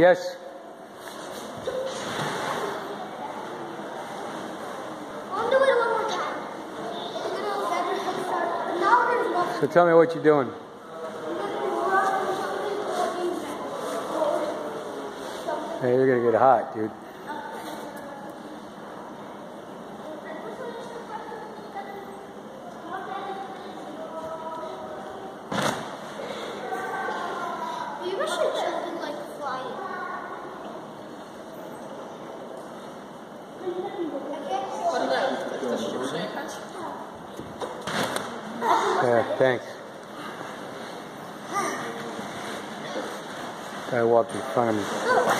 Yes. I'll do it one more time. Now there's one. So tell me what you're doing. Hey, you're gonna get hot, dude. Yeah, thanks. Guy walked in front of me.